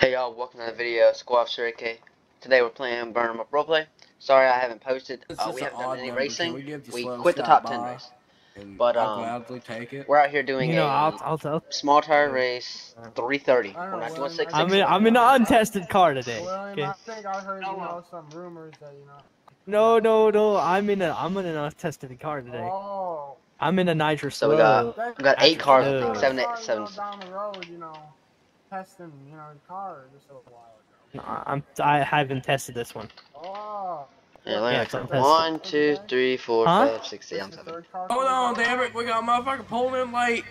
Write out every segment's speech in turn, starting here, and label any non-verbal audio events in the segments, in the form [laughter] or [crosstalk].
Hey y'all, welcome to the video, Squad Officer AK. Today we're playing Burn 'em Up Roleplay. Sorry I haven't posted, uh, we haven't done any number. Can racing. we We quit the top 10 race. But, I'll um, gladly take it. We're out here doing You know, a I'll, I'll, I'll small tire race 330. I don't We're know, not doing William, 660. I'm in, I'm in an untested car today. Okay. I think I heard you know some rumors that you know. No, no, no. I'm in a, I'm in an untested car today. Oh. I'm in a nitrous So we got- We got eight cars, No. seven, I eight, saw, you seven. know, down the road, you know, testing, you know, car just a while ago. I'm, I haven't tested this one. Oh. Yeah, let me Yeah, know. it's. One, two, three, four, Huh? five, six, This seven, is the seven. third car Hold for on, damn it. We got a motherfucker pulling in late.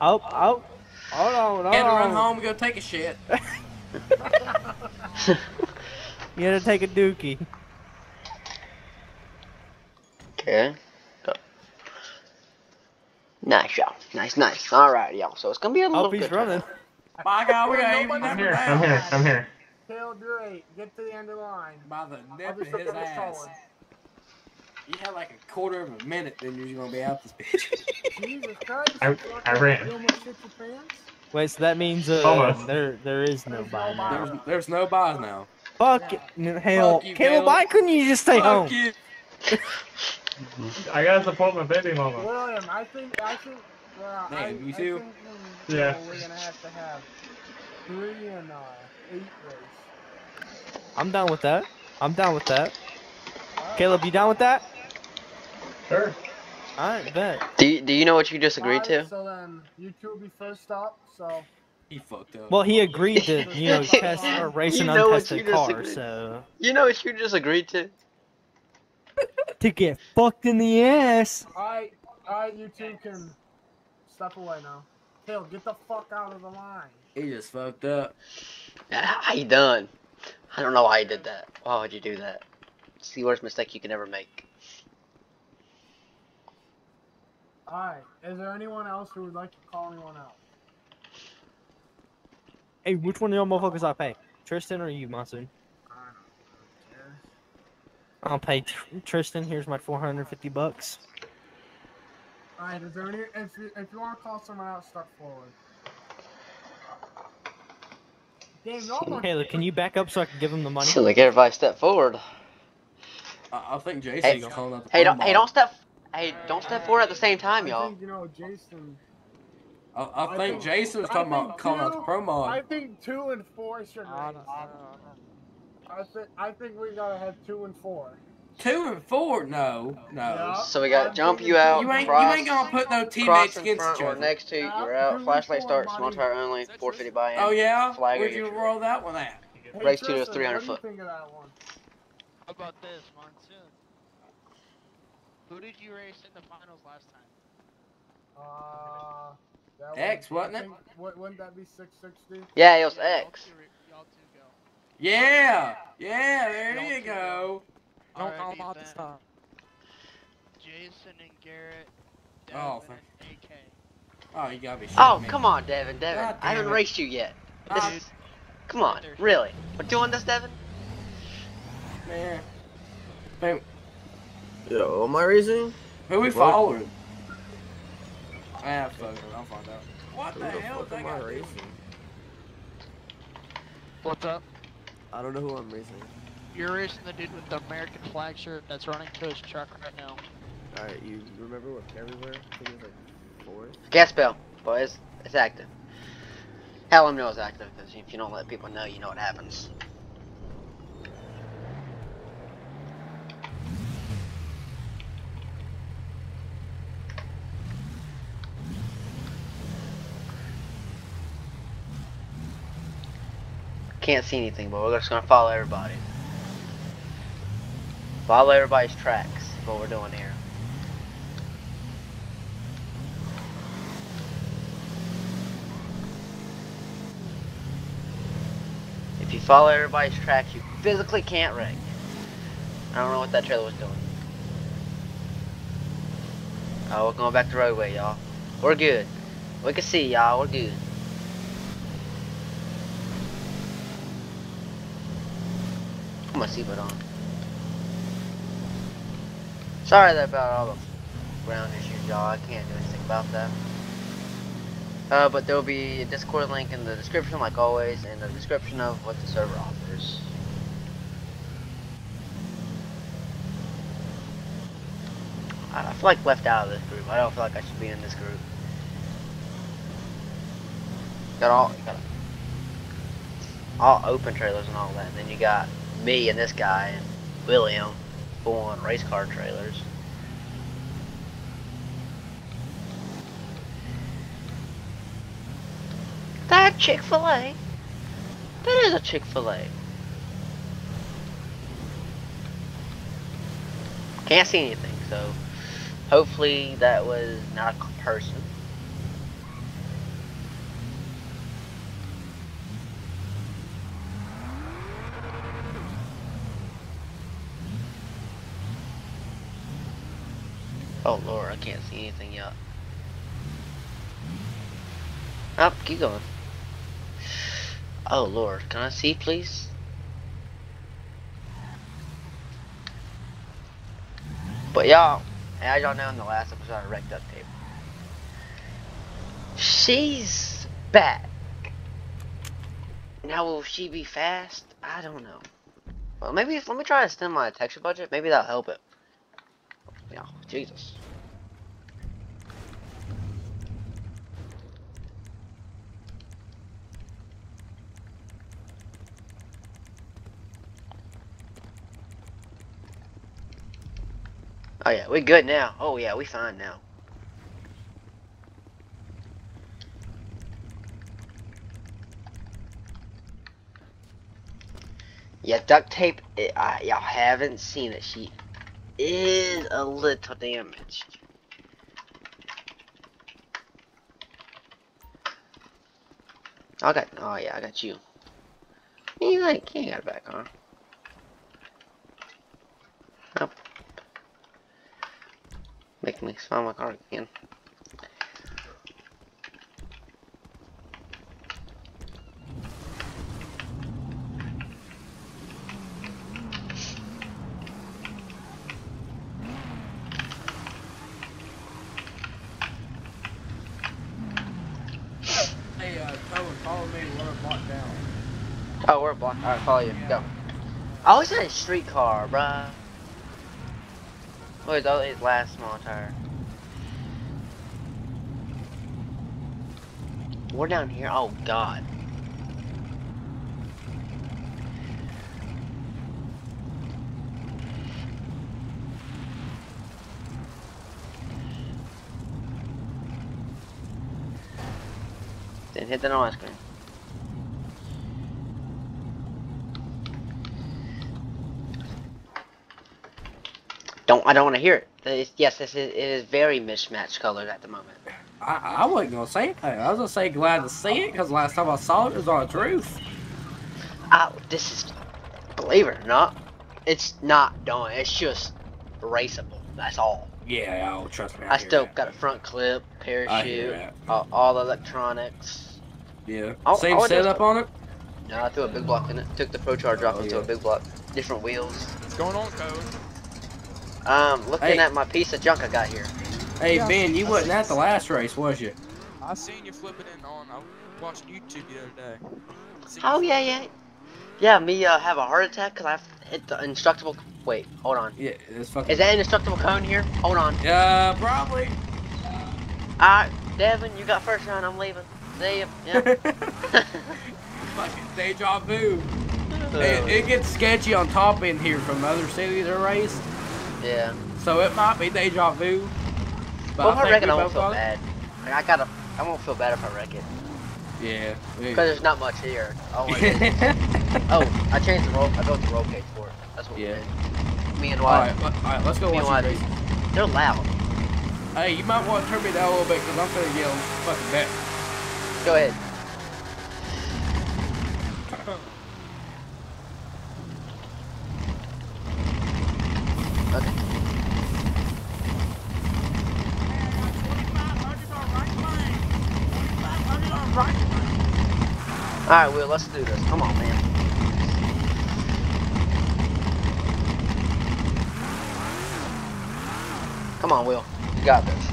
Oh, oh, hold on, hold Had to run on. home and go take a shit. [laughs] [laughs] You had to take a dookie. Okay. Go. Nice, y'all. Nice, nice. Alright, y'all. So it's gonna be a little Oh, he's bit. running. My God, we got even I'm here. I'm here, I'm here. Tail great. Get to the end of the line. By the I'll nip of his ass. forward. You had like a quarter of a minute, then you're gonna be out this bitch. [laughs] Jesus Christ. I- I ran. You almost shit your pants? Wait, so that means uh, Almost. there there is no There's buy now. There's, there's no buys now. Fuck it, hell, Fuck you, Caleb, Caleb. why couldn't you just stay home? You. [laughs] I gotta support my baby mama. William, I think, I think, well, I, you too. Yeah. We're gonna have to have three and uh, eight race. I'm down with that. I'm down with that. Alright. Caleb, you down with that? Sure. Alright, bet. Do you, do you know what you just agreed Alright, to? So then, you two will be first up. So He fucked up. Well, he agreed to, [laughs] you know, test or race You an what untested you just car, agreed. so You know what you just agreed to? to get fucked in the ass. I, I, you two can step away now. Tail, get the fuck out of the line. he just fucked up. How you done? I don't know why you did that. Why would you do that? It's the worst mistake you can ever make. Alright, is there anyone else who would like to call anyone out? Hey, which one of y'all motherfuckers I pay? Tristan or you, Monsoon? I'll pay Tr- Tristan. Here's my 450 bucks. Alright, is there any, if you, if you want to call someone out, step forward. Dave, you almost Caleb, can you back up so I can give him the money? So like everybody step forward. I, I think Jason's Hey, calling out the Hey, don't hey don't step hey don't step forward at the same time, y'all. you know, Jason. I, I I think think- Jason was talking think about calling out the promo. I think two and four should race. I think I think we gotta have two and four. Two and four? No, no. So we got I'm jump you out, You ain't, cross, you ain't gonna put no cross teammates against front each or next to you, Yeah, you're out. Flashlight four, start, small tire only, 450 buy in. Oh yeah? Flagger, Where'd you get roll that one at? Hey, Race two to Tristan, 300 what do you foot. think of that one? How about this, Monsoon? Who did you race in the finals last time? Uh, that X, one- wasn't it? Wouldn't that be 660? Yeah, it was X. Yeah, y'all X. two re- Y'all go. Yeah! Yeah, there you go. Alrighty then. Jason and Garrett. Devin Oh, and AK. Oh, you gotta be shitting Oh, me. come on, Devin, Devin. I haven't it. raced you yet. Ah, is... come on, really? We're doing this, Devin? man. Man, Yo, am I racing? who we What? following? Ah, fuck it. I'll find out. What Who the the hell fuck am I guy racing? What's up? I don't know who I'm racing. You're racing the dude with the American flag shirt that's running to his truck right now. Alright, you remember what pair were? I think it was like fourth. Gas bell, boys. It's active. Hell, I know it's active, because if you don't let people know, you know what happens. Can't see anything, but we're just gonna follow everybody. Follow everybody's tracks, is what we're doing here. If you follow everybody's tracks, you physically can't wreck. I don't know what that trailer was doing. Oh, we're going back the roadway, y'all. We're good. We can see, y'all. We're good. Put my seatbelt on. Sorry about all the ground issues, y'all. I can't do anything about that. Uh, but there will be a Discord link in the description, like always, and a description of what the server offers. I feel like left out of this group. I don't feel like I should be in this group. Got all, got all open trailers and all that. And then you got me and this guy and William, full on race car trailers. That Chick Fil A. That is a Chick Fil A. Can't see anything, so hopefully that was not a person. Oh lord, I can't see anything yet. Up, keep going. Oh lord, can I see please? But y'all, as y'all know in the last episode I wrecked up tape. She's back. Now will she be fast? I don't know. Well maybe if, let me try to extend my texture budget, maybe that'll help it. Yeah, Jesus. Oh yeah, we good now. Oh yeah, we fine now. Yeah, duct tape. It, uh, y'all haven't seen it. She is a little damaged. I got. Oh yeah, I got you. You like you got it back on. Nope. Make me find my car again. Hey, uh, Cohen, follow me. We're blocked down. Oh, we're blocked. Alright, follow you. Go. I always had a streetcar, bruh. Oh, Where's all these last small tire? We're down here. Oh God. Didn't hit the noise screen. Don't I don't want to hear it. It's, yes, this is, it is very mismatched colors at the moment. I, I wasn't gonna say anything. I was gonna say glad to see it because last time I saw it, it was on its roof. Oh, this is, believe it or not, it's not done. It's just erasable. That's all. Yeah, oh, trust me. I, I still that. got a front clip, parachute, all, all electronics. Yeah. I'll- Same I'll setup on it. No, I threw a big block in it. Took the Pro Charger off Oh, into yeah. a big block. Different wheels. What's going on, Code? Um, looking Hey. at my piece of junk I got here. Hey Yeah. Ben, you wasn't at the last race, was you? I seen you flipping in on. I was watching YouTube the other day. Oh yeah, yeah, yeah. Me uh, have a heart attack because I hit the indestructible. Wait, hold on. Yeah, it's fucking. Is that an indestructible cone here? Hold on. Uh, probably. Alright, Devin, you got first round. I'm leaving. See ya. Yeah. [laughs] [laughs] Fucking deja vu. It, it gets sketchy on top in here from other cities or race, yeah. so it might be deja vu. But Well, if I think wreck it, I won't feel it. bad. Like, I gotta, I won't feel bad if I wreck it Yeah. because there's not much here. Oh, I [laughs] oh, I changed the roll. I built the roll cage for it. That's what Yeah. we did. Me and all Wyatt. All right, let's go Me and watch Wyatt. They're loud. Hey, you might want to turn me down a little bit because I'm gonna yell fucking back. Go ahead. Alright, Will, let's do this. Come on, man. Come on, Will. You got this.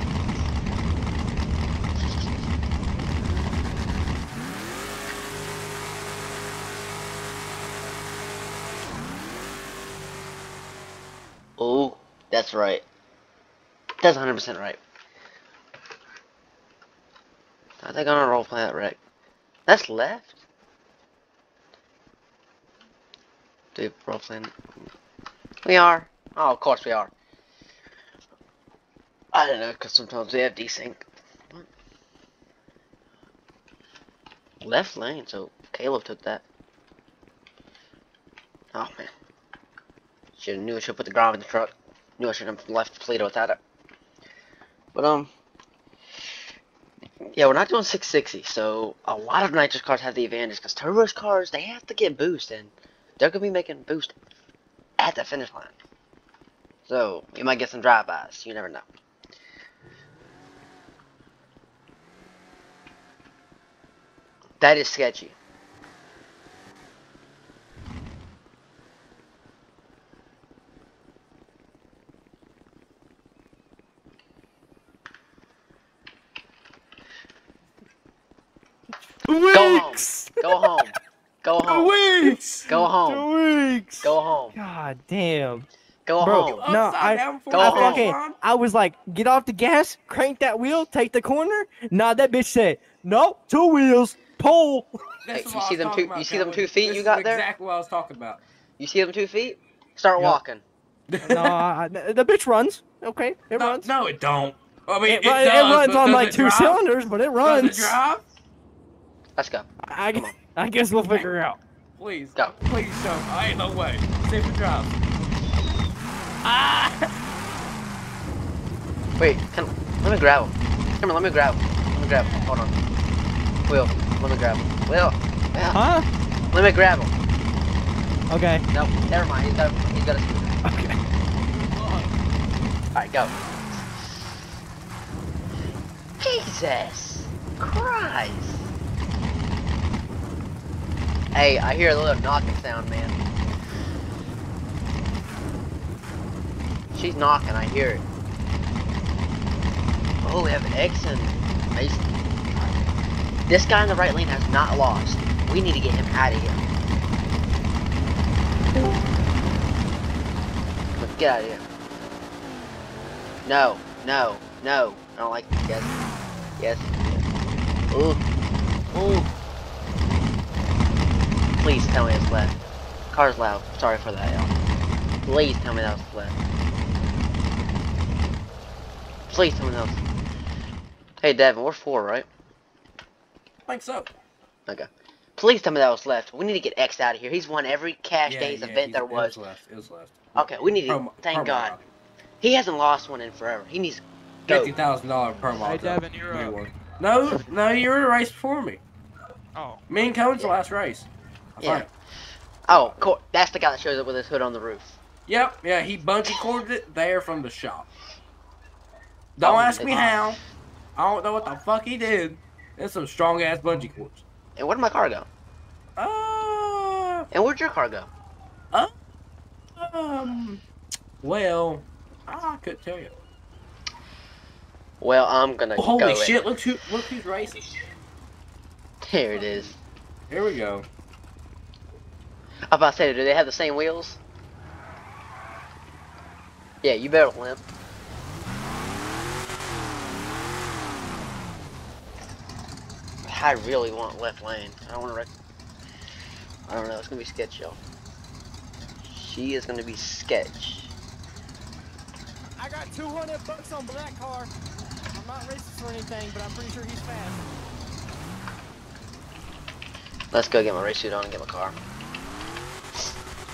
Oh, that's right. That's 100% right. Are they gonna roleplay that wreck? That's left? Dude, roleplaying. We are. Oh, of course we are. I don't know, because sometimes we have desync. Left lane, so Caleb took that. Oh man. Should knew I should put the ground in the truck. Knew I should have left Toledo without it. But um yeah, we're not doing 660, so a lot of nitrous cars have the advantage because turbos cars they have to get boost and they're gonna be making boost at the finish line. So you might get some drive-bys. You never know. That is sketchy. Go home. Weeks. Go home. Go home. Weeks. Go home. Two Weeks. Go home. God damn. Go Bro, home. No, I- Go I home. fucking, I was like, get off the gas, crank that wheel, take the corner. Nah, that bitch said, no, two wheels, pull. Hey, you see them two- about, you see them two feet you is got there? Exactly what I was talking about. You see them two feet? Start Yep. walking. [laughs] no, I, the bitch runs. Okay, it no, runs. no, it don't. I mean, It, it, run- it runs on like two drive? cylinders, but it Does runs. it drive? Let's go. I, I guess we'll figure it out. Please. Go. Please show. I ain't no way. See if it drives. Wait, can let me grab him. Come on, let me grab him. Let me grab him. Hold on. Will, let me grab him. Will, Will, Huh? let me grab him. Okay. No, never mind. He's got a, he's got a scooter. Okay. Alright, go. Jesus Christ. Hey, I hear a little knocking sound, man. She's knocking, I hear it. Oh, we have an X and. This guy in the right lane has not lost. We need to get him out of here. Let's get out of here. No, no, no. I don't like this. Yes. Yes. yes. Ooh. Ooh. Please tell me it's left. Car's loud. Sorry for that, y'all. Please tell me that was left. Please tell me that was... Hey, Devin, we're four, right? I think so. Okay. Please tell me that was left. We need to get X out of here. He's won every Cash Yeah, Days yeah, event he's- there It was. was left. It was left. Okay, we need to... Promo- thank promo God. route. He hasn't lost one in forever. He needs... Go. Fifty thousand dollar promo. Hey, to Devin, you're up. No, no, you were in a race before me. Oh. Me and Cohen's the last race. I Yeah. Oh, cool. That's the guy that shows up with his hood on the roof. Yep. Yeah, he bungee corded it there from the shop. Don't Oh, ask me it's- how. I don't know what the fuck he did. It's some strong ass bungee cords. And where'd my car go? Uh, And where'd your car go? um, well, I couldn't tell you. Well, I'm gonna Holy go in. shit! Look who, look who's racing. There it is. Here we go. I was about to say, do they have the same wheels? Yeah, you better limp. I really want left lane. I don't want to wreck. I don't know. It's gonna be sketch, y'all. She is gonna be sketch. I got 200 bucks on black car. I'm not racist or anything, but I'm pretty sure he's fast. Let's go get my race suit on and get my car.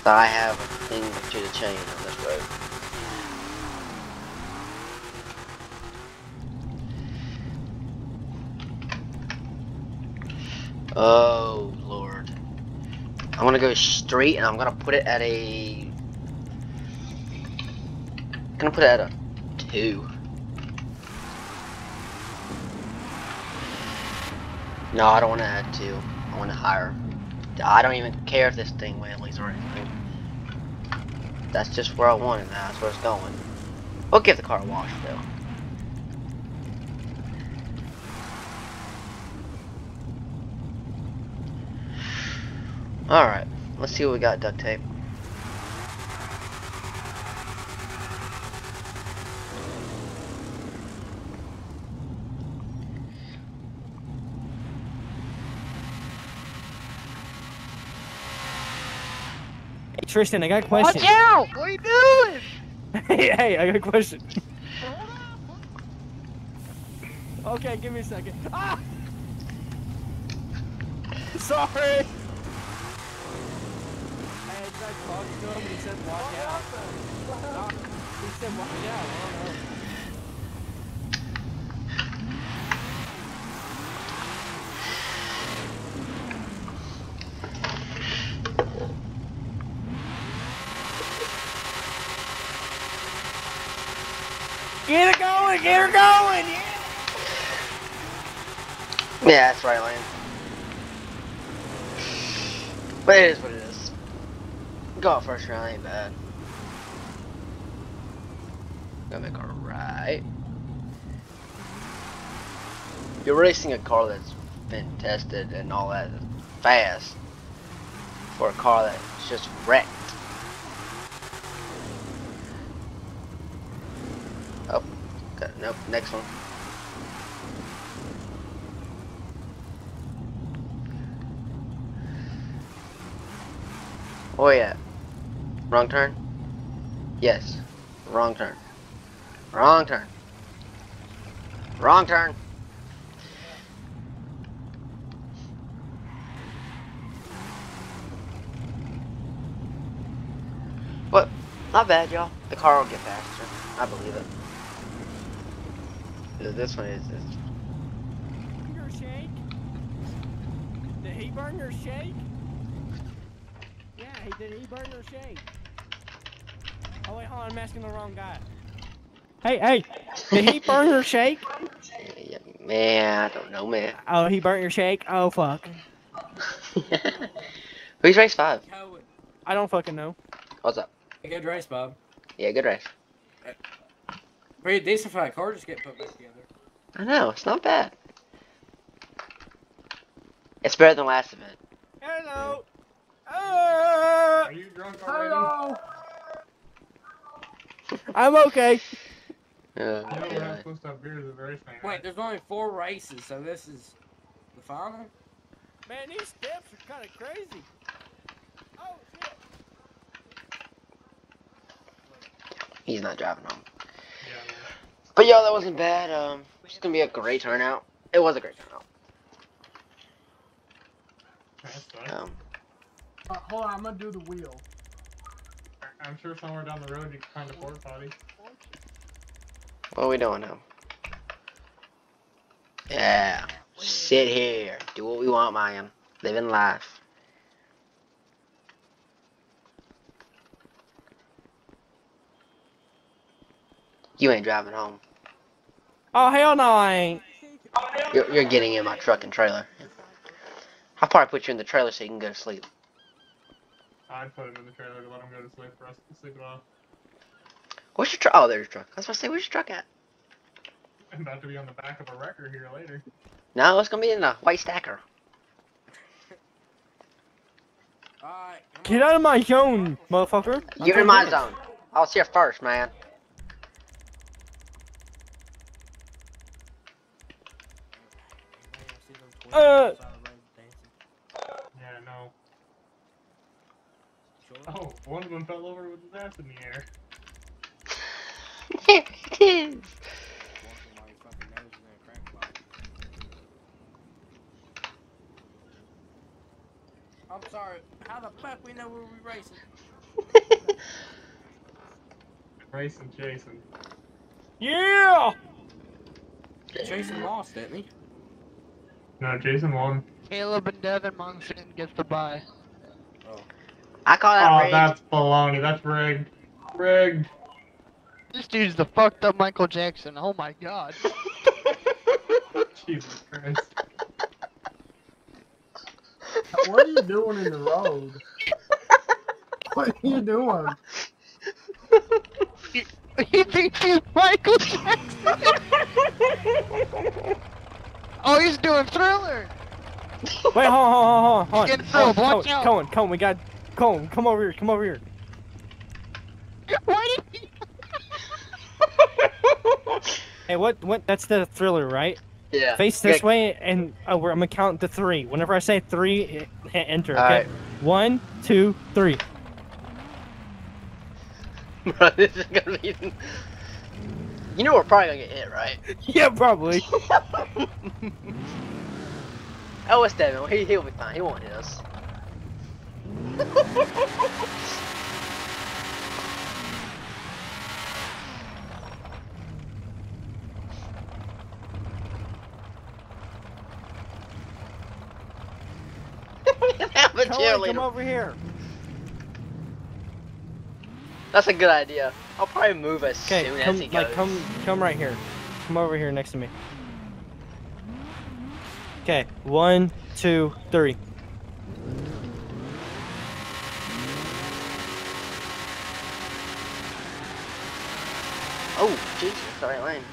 So I have a thing to the chain on this road. Oh lord. I'm gonna go straight and I'm gonna put it at a gonna put it at a two. No, I don't want to add two. I want to higher. I don't even care if this thing whammies or anything. That's just where I want it now. That's where it's going. We'll give the car a wash though. Alright, let's see what we got duct tape. Tristan, I got a Watch question. out! What are you doing? [laughs] hey, hey, I got a question. [laughs] Okay, give me a second. Ah! [laughs] Sorry. Hey, I talking to him and he said walk out. He said walk out. Get her going, get her going, yeah! Yeah, that's right lane. But it is what it is. Go first round ain't bad. Gonna make right. You're racing a car that's been tested and all that fast for a car that's just wrecked. Oh, nope, next one. Oh yeah. Wrong turn? Yes. Wrong turn. Wrong turn. Wrong turn. What? Not bad, y'all. The car will get faster. I believe it. This one is. is Your shake? Did he burn your shake? Yeah, he did. He burn your shake. Oh wait, hold on. I'm asking the wrong guy. Hey, hey! Did he burn your shake? yeah, man, I don't know, man. Oh, he burnt your shake. Oh fuck. [laughs] Who's race five? I don't fucking know. What's up? Good race, Bob. Yeah, good race. Pretty decent for that car just get put back together. I know, it's not bad. It's better than last event. Hello. Uh, Are you drunk already? Hello. I'm okay. You we're not supposed to have beers the race night. Wait, there's only four races, so this is the final? Man, these steps are kind of crazy. Oh shit. He's not driving home. Yeah, man. But yo, that wasn't bad. Um, it's gonna be a great turnout. It was a great turnout. Um, Uh, hold on, I'm gonna do the wheel. I'm sure somewhere down the road you can find a porta potty. what are we doing now? Yeah, sit here, do what we want, man. Living life. You ain't driving home. Oh hell no, I ain't. You're, you're getting in my truck and trailer. I'll probably put you in the trailer so you can go to sleep. I'd put him in the trailer to let him go to sleep for us to sleep it off. Where's your truck? Oh, there's your truck. I was about to say, where's your truck at? I'm about to be on the back of a wrecker here later. No, it's gonna be in the white stacker. Alright. Get out of my zone, motherfucker. I'm You're in my zone. I was here first, man. Uh. Yeah, no. Oh, one of them fell over with his ass in the air. There it is. I'm sorry. How the fuck we know where we racing? Racing Jason. Yeah. Jason lost, didn't he? No, Jason won. Caleb and Devin Munson gets the bye. Oh. I call that Oh, rigged. that's baloney. That's rigged. Rigged. This dude's the fucked up Michael Jackson. Oh my god. [laughs] Jesus Christ. [laughs] What are you doing in the road? What are you doing? [laughs] he thinks he's Michael Jackson. Oh, he's doing Thriller. [laughs] Wait, hold on, hold on, hold on, hold on. Getting Hold filled, watch Cohen, out. Cohen, Cohen, we got Cohen. Come over here. Come over here. Why did he? [laughs] Hey, what? What? That's the thriller, right? yeah. Face this Okay. way, and uh, we're, I'm gonna count to three. Whenever I say three, hit hit enter. Okay. Alright. One, two, three. Bro, [laughs] this is gonna be. You know we're probably gonna get hit, right? [laughs] yeah, probably. [laughs] oh, it's Devin. He he'll be fine. He won't hit us. We [laughs] can have a Cohen, come over here. That's a good idea. I'll probably move as Okay, soon as come, he goes. like, come, come right here. Come over here next to me. Okay, one, two, three. Oh, Jesus, the right lane.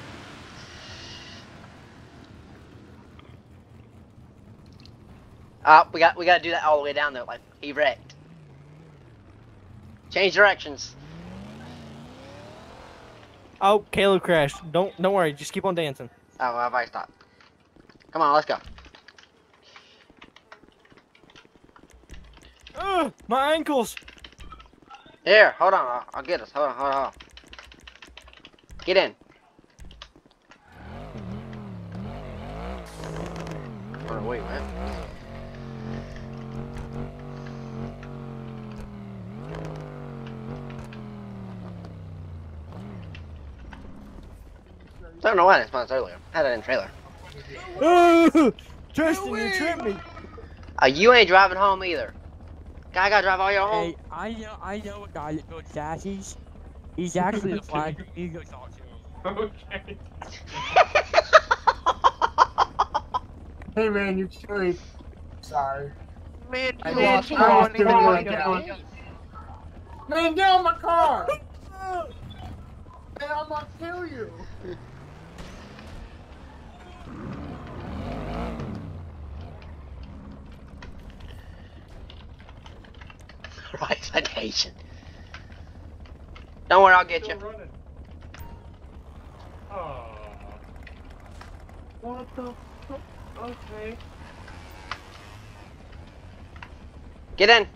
Ah, we got we got to do that all the way down there. Like he wrecked. Change directions. Oh, Caleb crashed. Don't, don't worry. Just keep on dancing. Oh, I've already stopped. Come on, let's go. Ugh, my ankles. Here, hold on. I'll, I'll get us. Hold on, hold on, hold on. Get in. Oh, wait, man. Don't know why this spawns earlier. Had it in trailer. Ugh, Tristan, you tripped me. Uh, you ain't driving home either. Guy gotta drive all your home. Hey, I know, I know a guy that builds chassis. He's actually a flag. [laughs] You go talk to him. Okay. Hey man, you're chilly. Sorry. Man, I man, lost come my on, feeling come on, right come on. now. Man, get on my car! [laughs] man, I'm gonna kill you! [laughs] [laughs] right citation. Don't worry, I'll get you. Oh. What the? Okay. Get in.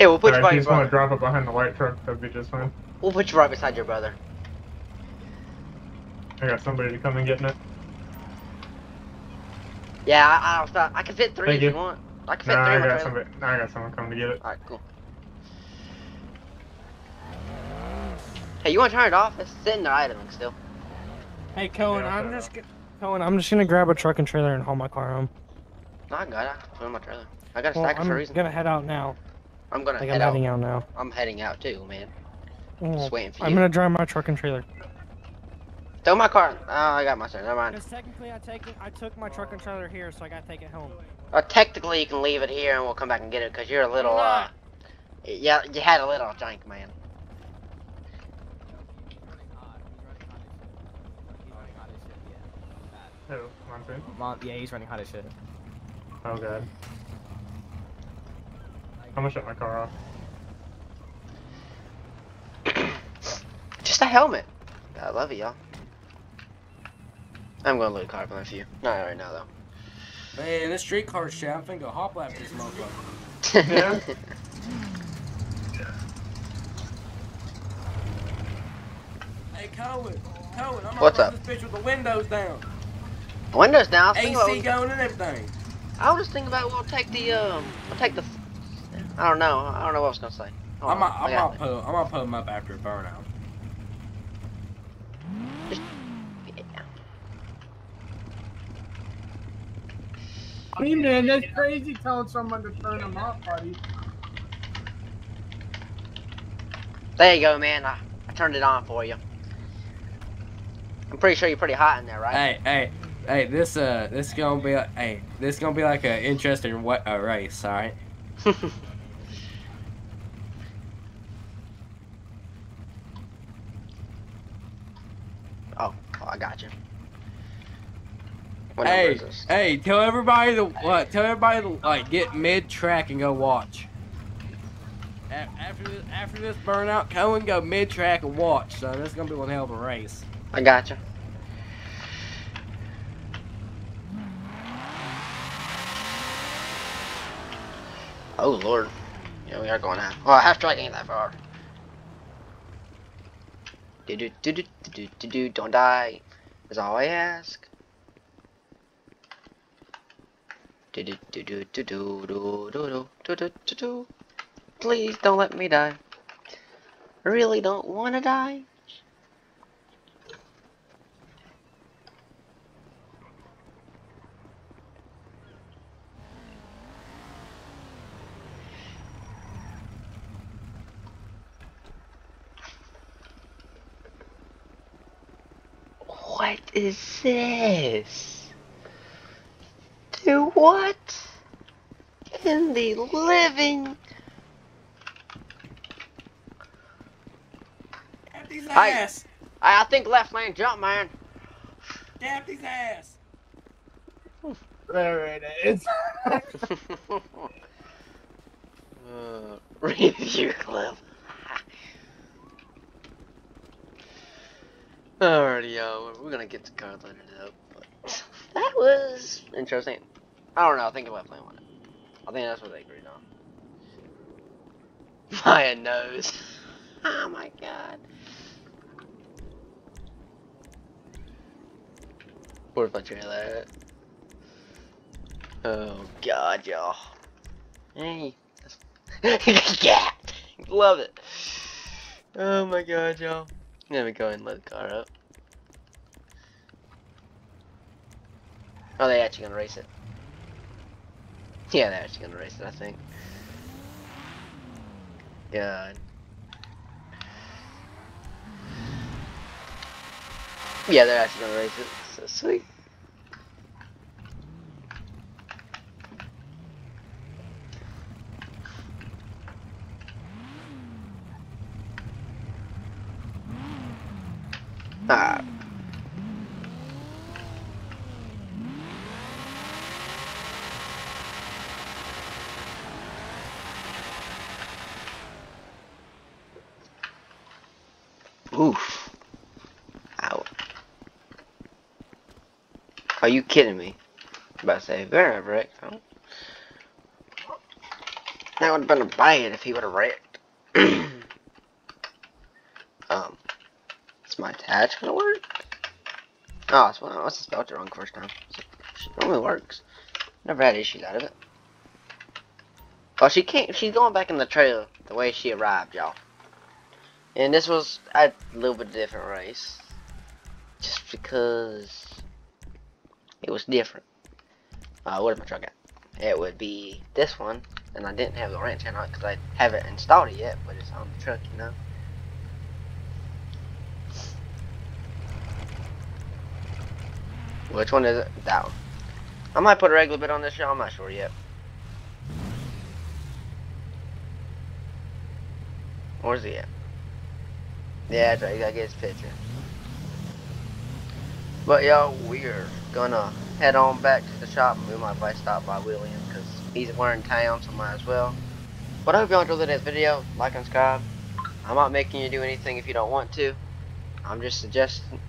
Hey, we'll put you Alright, by if you your just want to drop it behind the white truck, that'd be just fine. We'll put you right beside your brother. I got somebody to come and get in it. Yeah, I, I'll stop. I can fit three Thank if you. you want. I can fit Nah, three I got trailer. somebody. Nah, I got someone coming to get it. Alright, cool. Hey, you want to turn it off? It's sitting there idling still. Hey, Cohen, Yeah, I'll I'm shut it just, Cohen, I'm just gonna grab a truck and trailer and haul my car home. No, I got it. I put it in my trailer. I got a Well, stack for I'm gonna head out now. I'm gonna Like head I'm heading out now. I'm heading out too, man. Well, Just waiting for I'm you. gonna drive my truck and trailer. Throw my car. Oh, I got my trailer. Never mind. Because technically, I take it, I took my truck and trailer here, so I gotta take it home. Uh, technically, you can leave it here and we'll come back and get it because you're a little, uh, yeah, you had a little jank, man. Who? Monsoon? Mom, yeah, he's running hot as shit. Oh god. I'm gonna shut my car off. Just a helmet. I love it, y'all. I'm gonna load carbon with you. Not right now, though. Man, this street car shit, I'm finna go hop lap this motherfucker. Yeah. [laughs] Hey, Cohen, Cohen, I'm What's gonna up? run this bitch with the windows down. Windows down. I was thinking AC about- going and everything. I was just thinking about we'll take the um, we'll take the. I don't know. I don't know what I was gonna say. Hold I'm on, gonna, I I'm gonna put, I'm gonna put them up after a burnout. it. Yeah. Hey man, that's crazy telling someone to turn them off, buddy. There you go, man. I, I turned it on for you. I'm pretty sure you're pretty hot in there, right? Hey, hey, hey, this uh, this is gonna be, hey, this is gonna be like an interesting what a race, all right? [laughs] oh, got you. What Hey, hey, tell everybody to what? Tell everybody to like get mid track and go watch. A- After this, after this burnout, go and go mid track and watch. So that's gonna be one hell of a race. I gotcha. Oh lord. Yeah, we are going out. Oh, half track ain't that far. Do do do do do do do. Don't die. Is all I ask. Please don't let me die. I really don't want to die. What is this? Do what? In the living Daphne's Hi. ass! I I think left lane jump man. Daphne's ass! There it is. uh, review clip. Alrighty, yo, we're gonna get the car loaded up. But that was interesting. I don't know. I think I left lane on it. I think that's what they agreed on. [laughs] Maya knows. [laughs] Oh my god. What if I try that? Oh god, y'all. Hey. [laughs] yeah! Love it. Oh my god, y'all. Let me go and load the car up. Oh, they actually gonna race it. Yeah, they're actually gonna race it, I think. God. Yeah, they're actually gonna race it. So sweet. Ah. You kidding me? I'm about to say, very wrecked, huh? That would have been a bad if he would have wrecked. [clears throat] um, is my attach gonna work? Oh, it's, well, I must have spelled it wrong first time. It normally works. Never had issues out of it. Well, she can't. She's going back in the trailer the way she arrived, y'all. And this was a little bit different race, just because it was different. Uh, where's my truck at? It would be this one, and I didn't have the wrench on it because I haven't installed it yet, but it's on the truck, you know. Which one is it? That one. I might put a regular bit on this show, I'm not sure yet. Where's he at? Yeah, that's right, you gotta get his picture. But y'all, we're gonna head on back to the shop and we might probably stop by William because he's we're in town, so might as well. But I hope y'all enjoyed today's video. Like and subscribe. I'm not making you do anything if you don't want to. I'm just suggesting.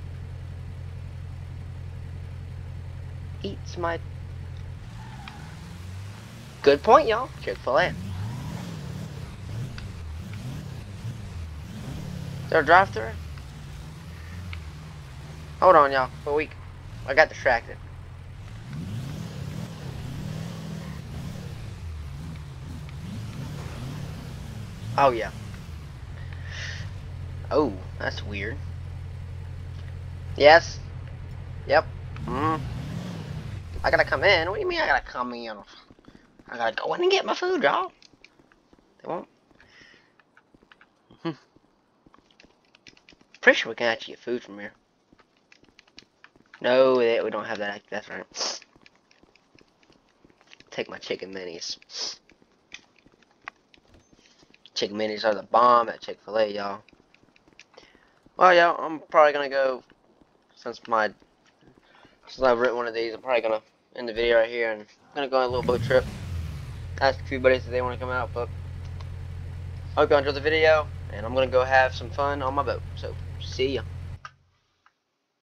Eats my. Good point, y'all. Chick fil A. Is there a drive through? Hold on, y'all. A week. I got distracted. Oh, yeah. Oh, that's weird. Yes. Yep. Mm. I gotta come in. What do you mean I gotta come in? I gotta go in and get my food, y'all. They won't. Hmm. Pretty sure we can actually get food from here. No, we don't have that. That's right. Take my chicken minis. Chicken minis are the bomb at Chick-fil-A, y'all. Well, y'all, I'm probably gonna go since my since I've written one of these, I'm probably gonna end the video right here and I'm gonna go on a little boat trip. Ask a few buddies if they want to come out, but I hope y'all enjoyed the video, and I'm gonna go have some fun on my boat. So, see ya.